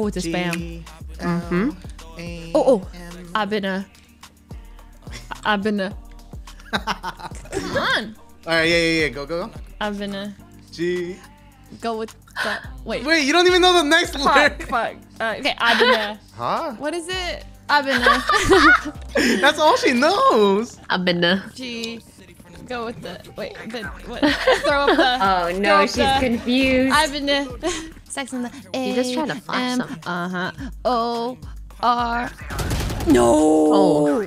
Oh, it's a spam. G, Mhm. Oh, oh. M. I've been a. I've been a. Come on. All right, yeah, yeah, yeah. Go, go, go. I've been a. G. Go with the. Wait. Wait, you don't even know the next Fuck. lyric. Fuck. Uh, okay. I've been a. Huh? What is it? I've been a. That's all she knows. I've been a. G Go with the. Wait. The. What? Throw up the. Oh no, she's the- confused. I've been a. Sex in the. You're just trying to flash something. Uh huh. O. R. No. Oh.